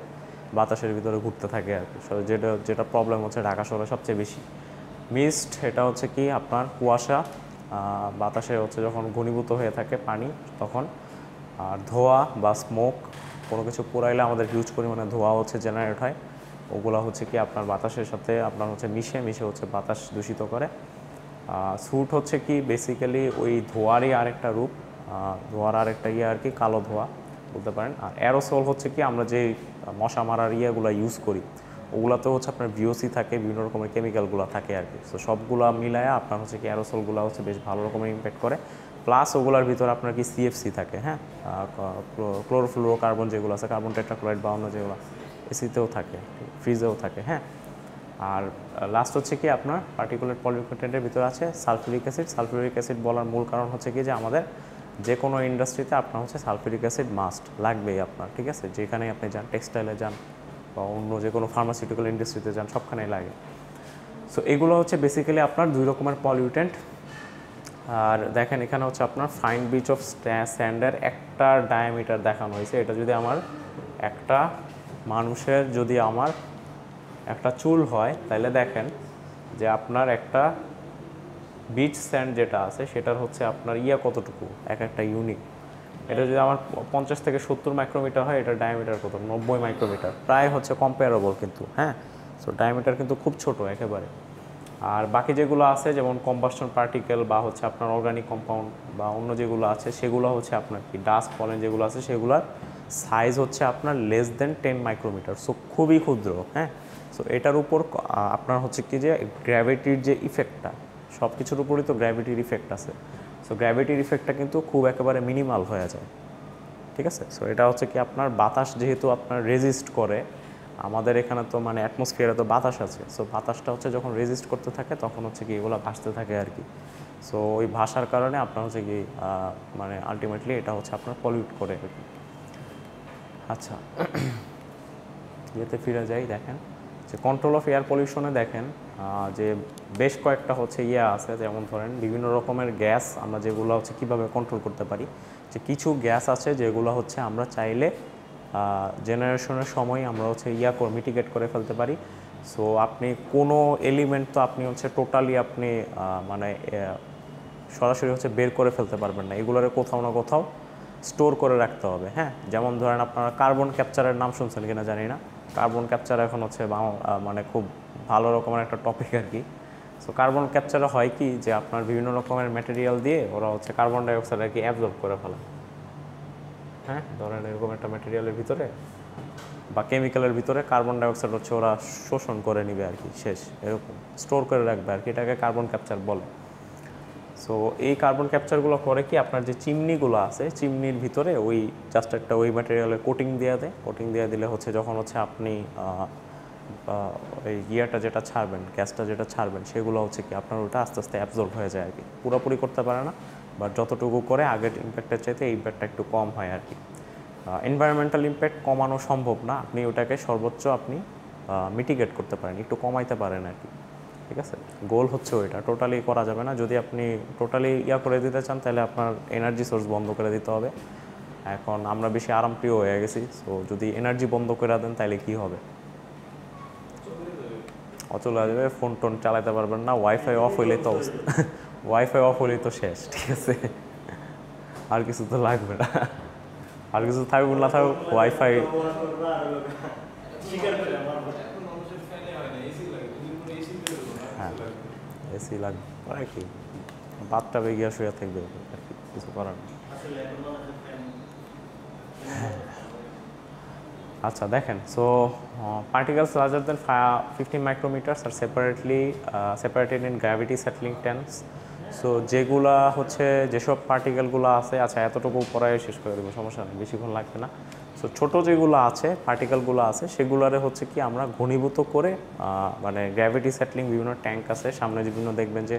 বাতাসের ভিতরে ঘুরতে থাকে আর কি। যেটা যেটা প্রবলেম হচ্ছে ঢাকা শহরে সবচেয়ে বেশি। মিস্ট এটা হচ্ছে কি? আপনার কুয়াশা বাতাসে হচ্ছে যখন ঘনীভূত হয়ে থাকে পানি, তখন, আর ধোঁয়া বা স্মোক কোনো কিছু পোড়াইলে আমাদের হিউজ পরিমাণে ধোঁয়া হচ্ছে জেনারেট হয়। ওগুলো হচ্ছে কি? আপনার বাতাসের সাথে আপনার হচ্ছে মিশে মিশে হচ্ছে বাতাস দূষিত করে। স্যুট হচ্ছে কি বেসিক্যালি ওই ধোঁয়ারই আরেকটা রূপ। ধোঁয়ার আরেকটা ইয়ে আর কি, কালো ধোঁয়া, বলতে পারেন। আর অ্যারোসল হচ্ছে কি, আমরা যে মশা মারার ইয়েগুলো ইউজ করি ওগুলাতে হচ্ছে আপনার ভিওসি থাকে, বিভিন্ন রকমের কেমিক্যালগুলো থাকে আর কি। সো সবগুলো মিলায় আপনার হচ্ছে কি অ্যারোসলগুলো হচ্ছে বেশ ভালো রকমের ইম্প্যাক্ট করে। প্লাস ওগুলোর ভিতরে আপনার কি সিএফসি থাকে হ্যাঁ? ক্লোরোফ্লোরো কার্বন যেগুলো আছে কার্বন টেট্রাক্লোরাইড বা অন্য যেগুলো এসিতেও থাকে ফ্রিজেও থাকে হ্যাঁ? আর লাস্ট হচ্ছে কি আপনার পার্টিকুলার পলিউটেন্টের ভিতরে আছে সালফিউরিক অ্যাসিড সালফিউরিক অ্যাসিড বলার মূল কারণ হচ্ছে কি যে আমাদের যে কোনো ইন্ডাস্ট্রিতে আপনার হচ্ছে সালফিউরিক অ্যাসিড মাস্ট লাগবেই আপনার, ঠিক আছে? যেখানেই আপনি যান টেক্সটাইলে যান বা অন্য যে কোনো ফার্মাসিউটিক্যাল ইন্ডাস্ট্রিতে যান, সবখানেই লাগে। সো এগুলো হচ্ছে বেসিক্যালি আপনার দুই রকমের পলিউটেন্ট আর দেখেন, এখানে হচ্ছে আপনার ফাইন বিচ অফ স্যান্ডের একটা ডায়ামিটার দেখানো হয়েছে। এটা যদি আমার একটা মানুষের যদি আমার একটা চুল হয় তাহলে দেখেন যে আপনার একটা বিচ স্যান্ড যেটা আছে, সেটার হচ্ছে আপনার ইয়া কতটুকু? এক একটা ইউনিক। এটা যদি আমার পঞ্চাশ থেকে সত্তর মাইক্রোমিটার হয়, এটা ডায়ামিটার কত? নব্বই মাইক্রোমিটার প্রায় হচ্ছে কম্পেয়ারেবল কিন্তু হ্যাঁ? সো ডায়ামিটার কিন্তু খুব ছোট একেবারে। আর বাকি যেগুলো আছে, যেমন কম্বাস্টন পার্টিকেল বা হচ্ছে আপনার অর্গানিক কম্পাউন্ড বা অন্য যেগুলো আছে, সেগুলো হচ্ছে আপনার কি? ডাস্ট ফলেন যেগুলো আছে, সেগুলোর সাইজ হচ্ছে আপনার less than ten micrometre so খুবই ক্ষুদ্র হ্যাঁ? সো এটার উপর আপনার হচ্ছে কি যে গ্র্যাভিটির যে ইফেক্টটা সব কিছুর উপরই তো গ্র্যাভিটির ইফেক্ট আছে। সো গ্র্যাভিটির ইফেক্টটা কিন্তু খুব একেবারে মিনিমাল হয়ে যায়। ঠিক আছে? সো এটা হচ্ছে কি আপনার বাতাস যেহেতু আপনার রেজিস্ট করে, আমাদের এখানে তো মানে অ্যাটমসফিয়ারে তো বাতাস আছে। সো বাতাসটা হচ্ছে যখন রেজিস্ট করতে থাকে, তখন হচ্ছে কি এগুলো ভাসতে থাকে আর কি। সো ওই ভাষার কারণে আপনার হচ্ছে কি মানে আলটিমেটলি এটা হচ্ছে আপনার পলিউট করে আর কি। আচ্ছা *coughs* ইয়েতে ফিরে যাই, দেখেন। যে কন্ট্রোল অফ এয়ার পলিউশনে দেখেন যে বেশ কয়েকটা হচ্ছে ইয়ে আছে, যেমন ধরেন বিভিন্ন রকমের গ্যাস আমরা যেগুলো হচ্ছে কীভাবে কন্ট্রোল করতে পারি, যে কিছু গ্যাস আছে যেগুলো হচ্ছে আমরা চাইলে জেনারেশনের সময় আমরা হচ্ছে ইয়া করে মিটিগেট করে ফেলতে পারি। সো আপনি কোনো এলিমেন্ট তো আপনি হচ্ছে টোটালি আপনি মানে সরাসরি হচ্ছে বের করে ফেলতে পারবেন না। এগুলোর কোথাও না কোথাও স্টোর করে রাখতে হবে হ্যাঁ? যেমন ধরেন আপনারা কার্বন ক্যাপচারের নাম শুনছেন কিনা জানি না। কার্বন ক্যাপচার এখন হচ্ছে মানে খুব ভালো রকমের একটা টপিক আর কি। সো কার্বন ক্যাপচারে হয় কি যে আপনার বিভিন্ন রকমের ম্যাটেরিয়াল দিয়ে ওরা হচ্ছে কার্বন ডাইঅক্সাইড আর কি অ্যাবজর্ব করে ফেলে। হ্যাঁ? ধরেন এরকম একটা ম্যাটেরিয়ালের ভিতরে বা কেমিক্যালের ভিতরে কার্বন ডাইঅক্সাইড হচ্ছে ওরা শোষণ করে নিবে আর কি, শেষ, এরকম স্টোর করে রাখবে আর কি, এটাকে কার্বন ক্যাপচার বলে। সো এই কার্বন ক্যাপচারগুলো করে কি আপনার যে চিমনিগুলো আছে, চিমনির ভিতরে ওই জাস্ট একটা ওই ম্যাটেরিয়ালের কোটিং দেওয়া দেয় কোটিং দেওয়া দিলে হচ্ছে যখন হচ্ছে আপনি ওই ইয়েটা যেটা ছাড়বেন, গ্যাসটা যেটা ছাড়বেন, সেগুলো হচ্ছে কি আপনার ওটা আস্তে আস্তে অ্যাবজর্ব হয়ে যায় আর কি। পুরোপুরি করতে পারে না বাট যতটুকু করে আগের ইম্প্যাক্টের চাইতে এই ইম্প্যাক্টটা একটু কম হয় আর কি। এনভায়রনমেন্টাল ইম্প্যাক্ট কমানো সম্ভব না। আপনি ওটাকে সর্বোচ্চ আপনি মিটিগেট করতে পারেন, একটু কমাইতে পারেন আর কি। ঠিক আছে? গোল হচ্ছে ওইটা। টোটালি করা যাবে না। যদি আপনি টোটালি ইয়া করে দিতে চান, তাহলে আপনার এনার্জি সোর্স বন্ধ করে দিতে হবে। এখন আমরা বেশি আরামপ্রিয় হয়ে গেছি সো যদি এনার্জি বন্ধ করে দেন, তাহলে কি হবে? অচল হয়ে যাবে ফোন টোন চালাতে পারবেন না ওয়াইফাই অফ হইলেই তো ওয়াইফাই অফ *laughs* হইলেই তো শেষ, ঠিক আছে? আর কিছু তো লাগবে না। আর কিছু থাকুক না থাকুক ওয়াইফাই হ্যাঁ এসি লাগবে আর কি? বাদটা বেগিয়ে শুয়ে থাকবে, আর কি কিছু করার নেই। আচ্ছা দেখেন so particles larger than fifty micrometres R separately separated in gravity settling tanks so যেগুলা হচ্ছে, যেসব পার্টিকেলগুলো আছে আচ্ছা এতটুকু পড়ায় শেষ করে দেবো, সমস্যা নেই, বেশিক্ষণ লাগবে না। সো ছোটো যেগুলো আছে পার্টিকেলগুলো আছে, সেগুলারে হচ্ছে কি আমরা ঘনীভূত করে মানে গ্র্যাভিটি সেটলিং বিভিন্ন ট্যাঙ্ক আছে, সামনে বিভিন্ন দেখবেন যে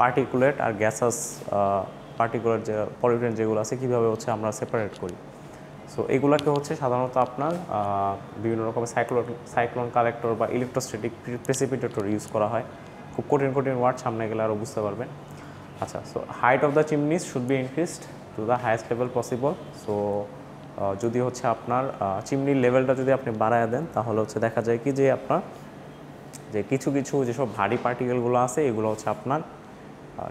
পার্টিকুলেট আর গ্যাসাস পার্টিকুলার যে পলিউটেন্ট যেগুলো আছে, কীভাবে হচ্ছে আমরা সেপারেট করি। সো এগুলাকে হচ্ছে সাধারণত আপনার বিভিন্ন রকমের সাইক্লোন সাইক্লোন কালেক্টর বা ইলেকট্রোস্ট্যাটিক প্রেসিপিটেটর ইউজ করা হয়। খুব কঠিন কঠিন ওয়ার্ড সামনে গেলে আরও বুঝতে পারবেন। আচ্ছা so height of the chimneys should be increased to the highest level possible so যদি হচ্ছে আপনার চিমনির লেভেলটা যদি আপনি বাড়ায় দেন, তাহলে হচ্ছে দেখা যায় কি যে আপনার, যে কিছু কিছু যেসব ভারী পার্টিকেলগুলো আছে, এগুলো হচ্ছে আপনার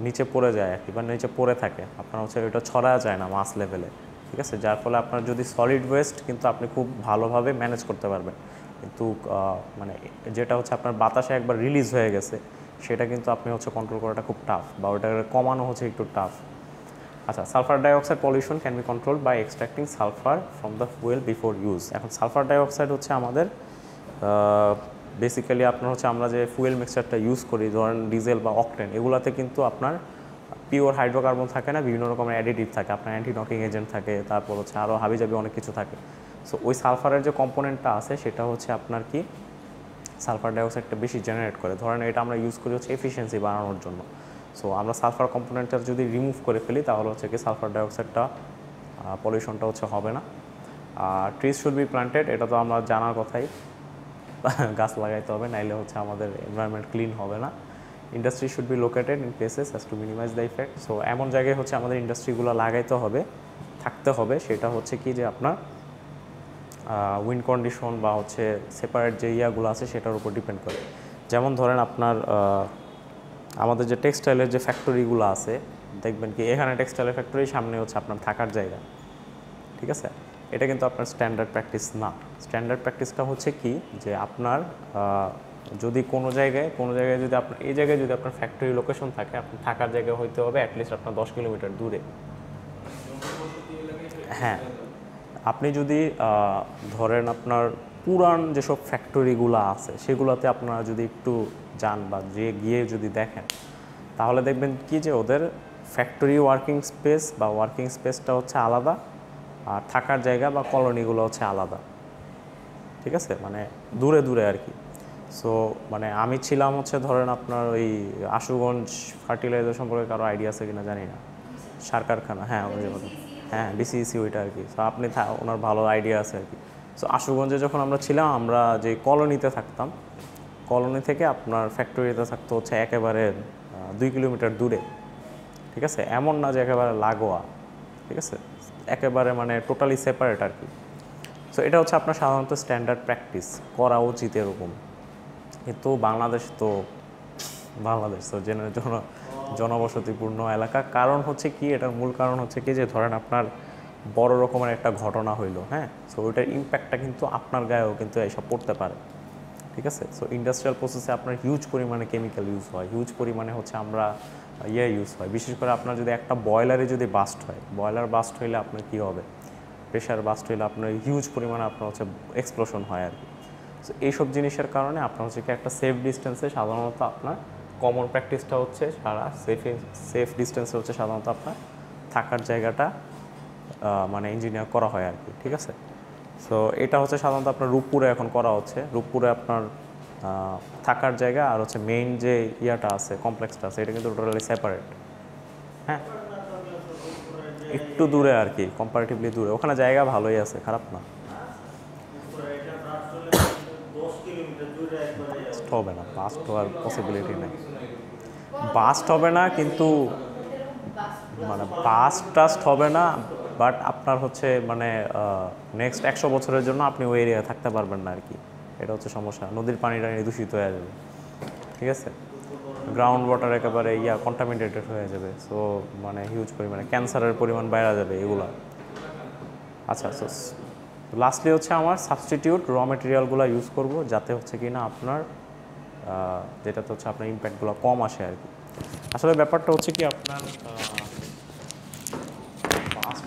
নিচে পড়ে যায় আর কি, বা নিচে পড়ে থাকে। আপনার হচ্ছে এটা ছড়া যায় না মাস লেভেলে ঠিক আছে? যার ফলে আপনার যদি সলিড ওয়েস্ট কিন্তু আপনি খুব ভালোভাবে ম্যানেজ করতে পারবেন। কিন্তু মানে যেটা হচ্ছে আপনার বাতাসে একবার রিলিজ হয়ে গেছে, সেটা কিন্তু আপনি হচ্ছে কন্ট্রোল করাটা খুব টাফ বা ওটাকে কমানো হচ্ছে একটু টাফ আচ্ছা sulphur dioxide pollution can be control by extracting sulphur from the fuel before use এখন সালফার ডাইঅক্সাইড হচ্ছে আমাদের বেসিক্যালি আপনার হচ্ছে আমরা যে ফুয়েল মিক্সচারটা ইউজ করি, ধরেন ডিজেল বা অকটেন এগুলাতে কিন্তু আপনার পিওর হাইড্রোকার্বন থাকে না, বিভিন্ন রকমের অ্যাডিটিভ থাকে, আপনার অ্যান্টি নকিং এজেন্ট থাকে, তারপর হচ্ছে আরও হাবিজাবি অনেক কিছু থাকে। সো ওই সালফারের যে কম্পোনেন্টটা আছে, সেটা হচ্ছে আপনার কি? সালফার ডাইঅক্সাইডটা বেশি জেনারেট করে। ধরেন এটা আমরা ইউজ করি হচ্ছে এফিসিয়েন্সি বাড়ানোর জন্য। সো আমরা সালফার কম্পোনেন্টটা যদি রিমুভ করে ফেলি, তাহলে হচ্ছে কি সালফার ডাইঅক্সাইডটা পলিউশনটা হচ্ছে হবে না। আর ট্রিজ শুড বি প্লান্টেড এটা তো আমরা জানার কথাই। *laughs* গাছ লাগাইতে হবে, নাইলে হচ্ছে আমাদের এনভায়রনমেন্ট ক্লিন হবে না। Industry should be located in places as to minimise the effect so এমন জায়গায় হচ্ছে আমাদের ইন্ডাস্ট্রিগুলো লাগাইতে হবে, থাকতে হবে। সেটা হচ্ছে কি যে আপনার উইন্ড কন্ডিশন বা হচ্ছে সেপারেট যে ইয়াগুলো আছে, সেটার উপর ডিপেন্ড করে। যেমন ধরেন আপনার আমাদের যে টেক্সটাইলের যে ফ্যাক্টরিগুলো আছে, দেখবেন কি এখানে টেক্সটাইলের ফ্যাক্টরি সামনে হচ্ছে আপনার থাকার জায়গা। ঠিক আছে? এটা কিন্তু আপনার স্ট্যান্ডার্ড প্র্যাকটিস না। স্ট্যান্ডার্ড প্র্যাকটিসটা হচ্ছে কি যে আপনার যদি কোনো জায়গায় কোনো জায়গায় যদি আপনার এই জায়গায় যদি আপনার ফ্যাক্টরি লোকেশন থাকে আপনার থাকার জায়গা হইতে হবে অ্যাটলিস্ট আপনার দশ কিলোমিটার দূরে। হ্যাঁ। আপনি যদি ধরেন আপনার পুরান যেসব ফ্যাক্টরিগুলো আছে, সেগুলোতে আপনারা যদি একটু যান বা যে গিয়ে যদি দেখেন, তাহলে দেখবেন কি যে ওদের ফ্যাক্টরি ওয়ার্কিং স্পেস বা ওয়ার্কিং স্পেসটা হচ্ছে আলাদা আর থাকার জায়গা বা কলোনিগুলো হচ্ছে আলাদা। ঠিক আছে? মানে দূরে দূরে আর কি। সো মানে আমি ছিলাম হচ্ছে ধরেন আপনার ওই আশুগঞ্জ ফার্টিলাইজার সম্পর্কে কারও আইডিয়া আছে কিনা জানি না। সার কারখানা হ্যাঁ ওই। হ্যাঁ বিসিইসি ওইটা আর কি। সো আপনি ওনার ভালো আইডিয়া আছে আর কি। সো আশুগঞ্জে যখন আমরা ছিলাম, আমরা যে কলোনিতে থাকতাম কলোনি থেকে আপনার ফ্যাক্টরিতে থাকতো হচ্ছে একেবারে দুই কিলোমিটার দূরে, ঠিক আছে? এমন না যে একেবারে লাগোয়া, ঠিক আছে? একেবারে মানে টোটালি সেপারেট আর কি। সো এটা হচ্ছে আপনার সাধারণত স্ট্যান্ডার্ড প্র্যাকটিস করা উচিত এরকম। কিন্তু বাংলাদেশ তো বাংলাদেশ তো জেনে জন, জনবসতিপূর্ণ এলাকা। কারণ হচ্ছে কি, এটার মূল কারণ হচ্ছে কি যে ধরেন আপনার বড় রকমের একটা ঘটনা হইল হ্যাঁ? সো ওইটার ইম্প্যাক্টটা কিন্তু আপনার গায়েও কিন্তু এইসব পড়তে পারে। ঠিক আছে? সো ইন্ডাস্ট্রিয়াল প্রসেসে আপনার হিউজ পরিমাণে কেমিক্যাল ইউজ হয় হিউজ পরিমাণে হচ্ছে আমরা ইয়ে ইউজ হয়। বিশেষ করে আপনার যদি একটা বয়লারে যদি বাস্ট হয় বয়লার বাস্ট হইলে আপনার কী হবে? প্রেশার বাস্ট হইলে আপনার হিউজ পরিমাণে আপনার হচ্ছে এক্সপ্লোশন হয় আর কি। সো এইসব জিনিসের কারণে আপনার হচ্ছে কি একটা সেফ ডিস্টেন্সে সাধারণত আপনার কমন প্র্যাকটিসটা হচ্ছে সারা সেফ সেফ ডিস্টেন্সে হচ্ছে সাধারণত আপনার থাকার জায়গাটা মানে ইঞ্জিনিয়ার করা হয় আর কি, ঠিক আছে? সো এটা হচ্ছে সাধারণত আপনার রূপপুরে এখন করা হচ্ছে। রূপপুরে আপনার থাকার জায়গা আর হচ্ছে মেইন যে ইয়াটা আছে কমপ্লেক্সটা আছে, এটা কিন্তু টোটালি সেপারেট হ্যাঁ? একটু দূরে আর কি কম্পারেটিভলি দূরে। ওখানে জায়গা ভালোই আছে, খারাপ না। হবে না বাস্ট হওয়ার পসিবিলিটি নেই। বাস্ট হবে না, কিন্তু মানে বাস্ট টাস্ট হবে না বাট আপনার হচ্ছে মানে নেক্সট একশো বছরের জন্য আপনি ওই এরিয়ায় থাকতে পারবেন না আর কি এটা হচ্ছে সমস্যা। নদীর পানি টানি দূষিত হয়ে যাবে। ঠিক আছে? গ্রাউন্ড ওয়াটার একেবারে ইয়া কন্টামিনেটেড হয়ে যাবে। সো মানে হিউজ পরিমাণে ক্যান্সারের পরিমাণ বাইরে যাবে এগুলা। আচ্ছা সো লাস্টলি হচ্ছে আমার সাবস্টিটিউট র মেটেরিয়ালগুলো ইউজ করব, যাতে হচ্ছে কি না আপনার যেটাতে হচ্ছে আপনার ইম্প্যাক্টগুলো কম আসে আর কি আসলে ব্যাপারটা হচ্ছে কি, আপনার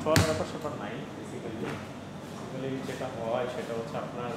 হওয়ার ব্যাপার স্যাপার নাই বেসিক্যালি যেটা হয় সেটা হচ্ছে আপনার